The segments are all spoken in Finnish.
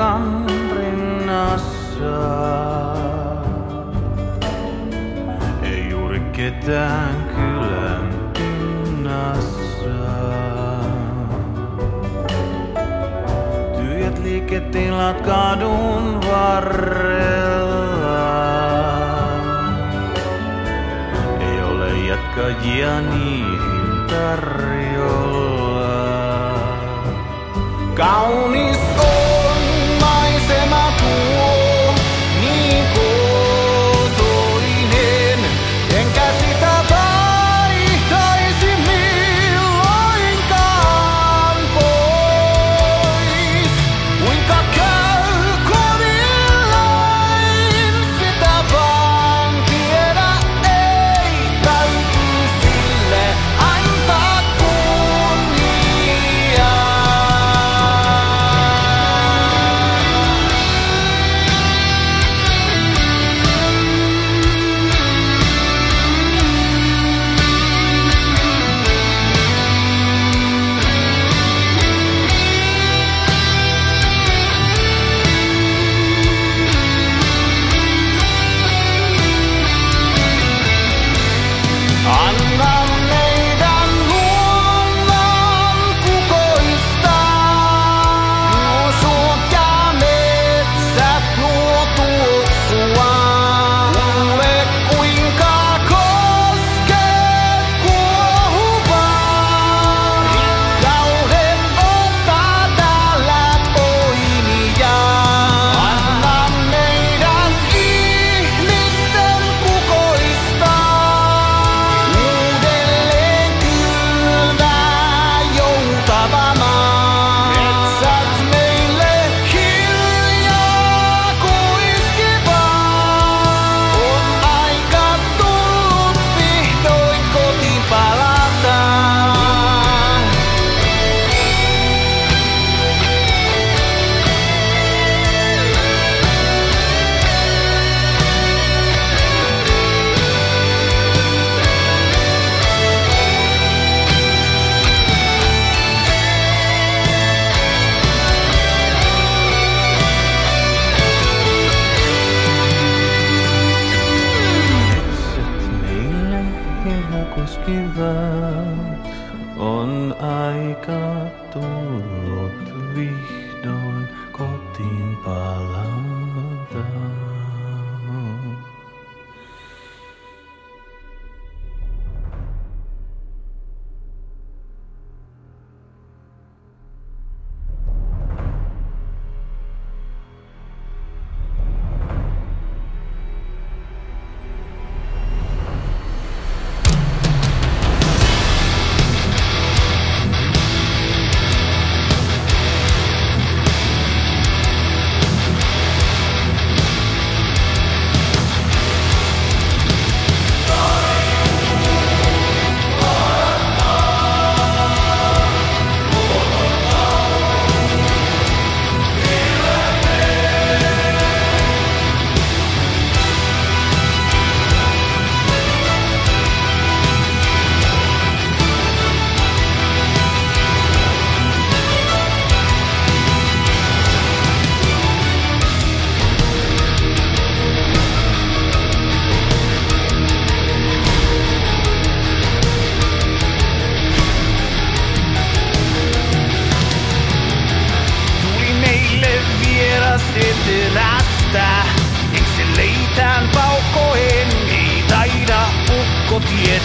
matkan rinnassa. Ei juuri ketään kylän pinnassa. Tyhjät liiketilat kadun varrella. Ei ole jatkajia niihin tarjolla. Kauniin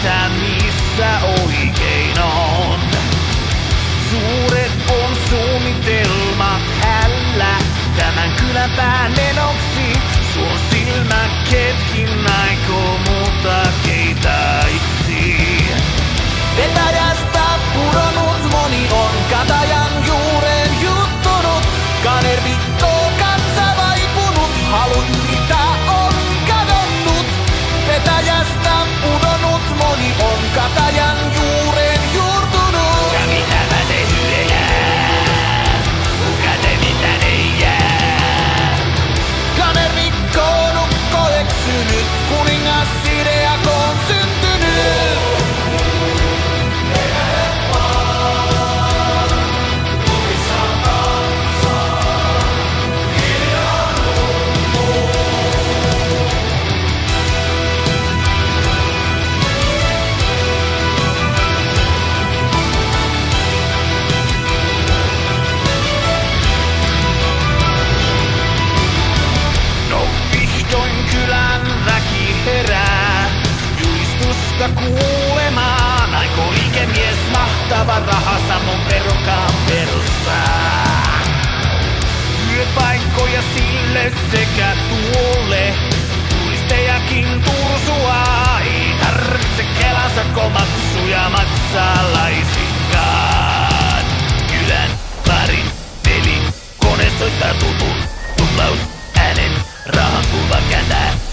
time paikkoja sille sekä tuolle. Tulistejakin tursua ei tarvitse Kelansa komaksuja maksaa laisinkaan. Kylän parin peli, kone soittaa tutun, tuplaus äänen, rahan kuva kääntää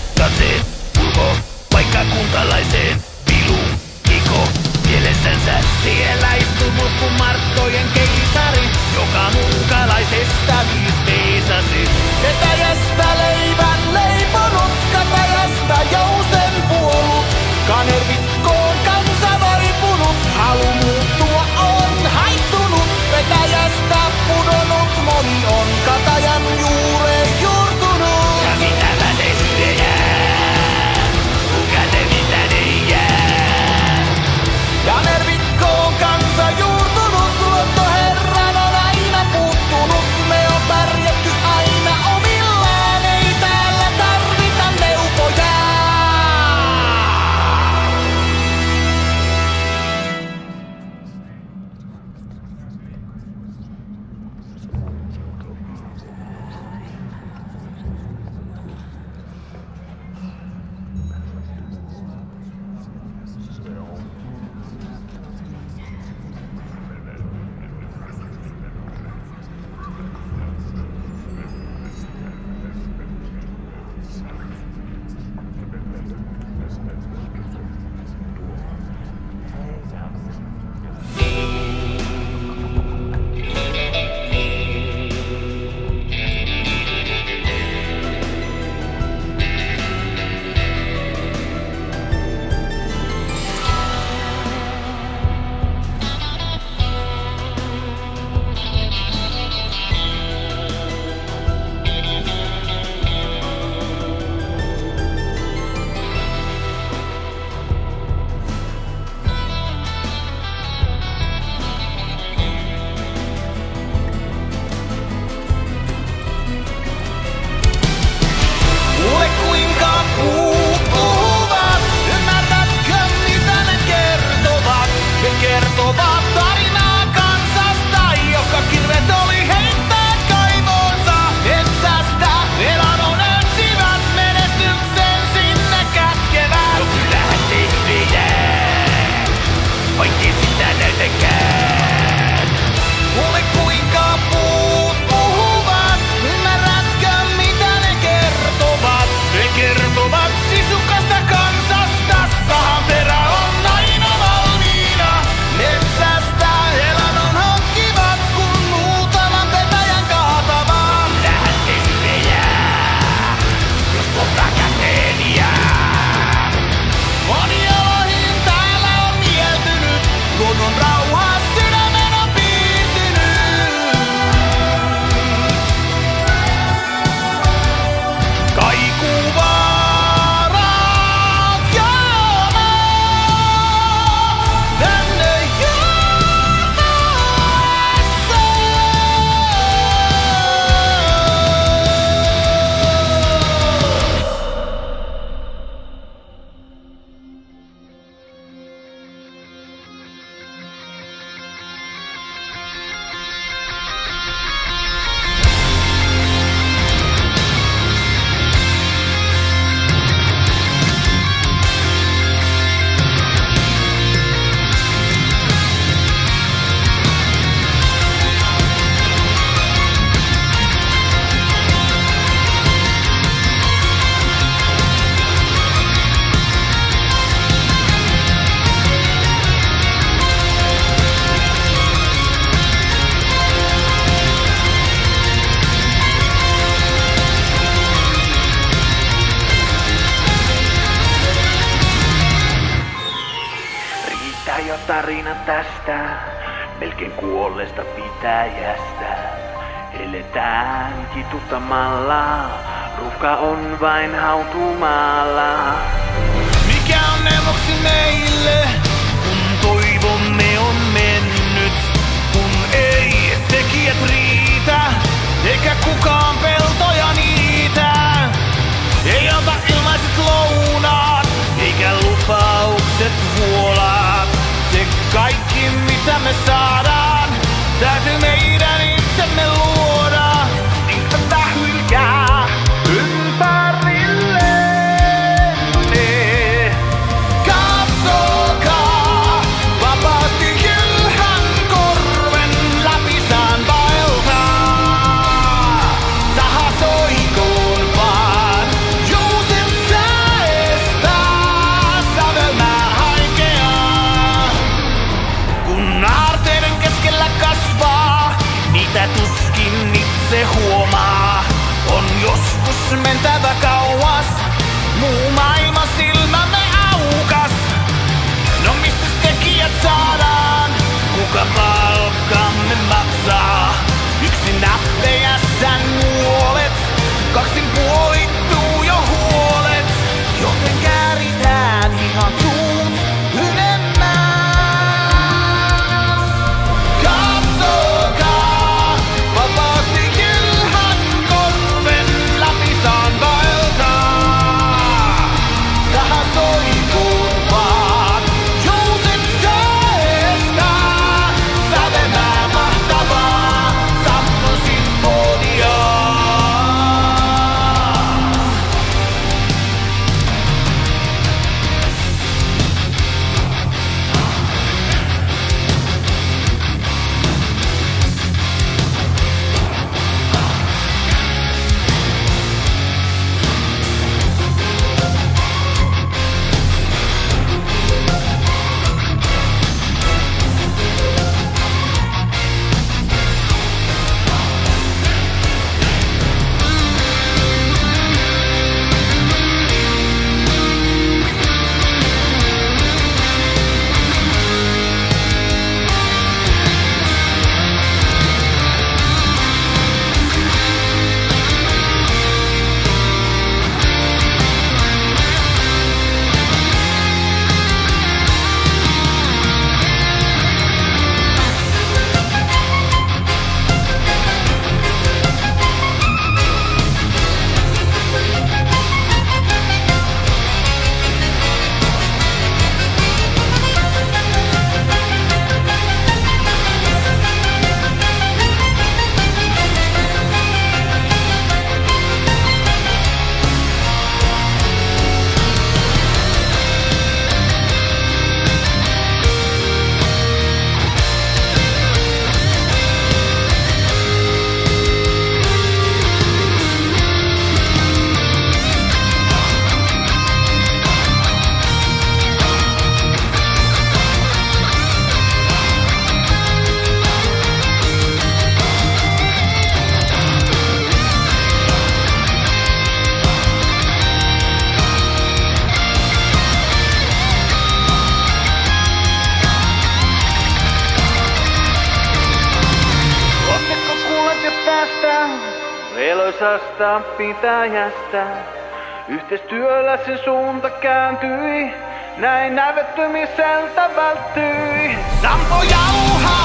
kuolleesta pitäjästä. Eletään kituttamalla, ruuhka on vain hautumalla. Mikä on neuvoksi meille, kun toivomme on mennyt, kun ei tekijät riitä, eikä kukaan peltoja niitä. Ei ota ilmaiset lounaat, eikä lupaukset vuolaat. Se kaikki mitä me saadaan, That you made any eloisasta pitäjästä? Yhteistyöllä sen suunta kääntyi, näin näyttämiseltä välttyi. Sampo jauhaa